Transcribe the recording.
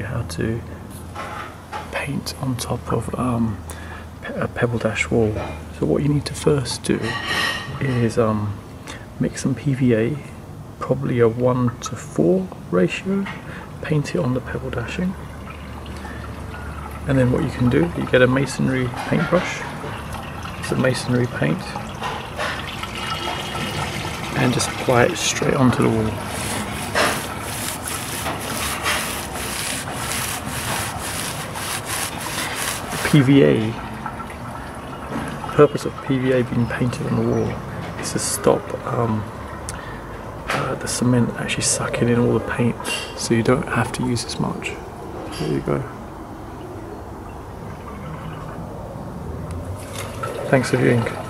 how to paint on top of um, a pebble dash wall. So what you need to first do is um, make some PVA, probably a 1 to 4 ratio, paint it on the pebble dashing. And then what you can do, you get a masonry paintbrush, it's a masonry paint, and just apply it straight onto the wall. PVA, purpose of PVA being painted on the wall is to stop um, uh, the cement actually sucking in all the paint so you don't have to use as much. There you go. Thanks for viewing.